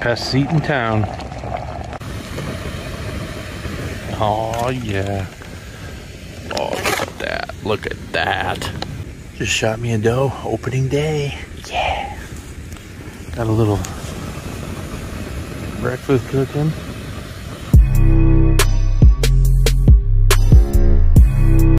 Best seat in town. Oh yeah. Oh look at that. Look at that. Just shot me a doe opening day. Yeah. Got a little breakfast cooking.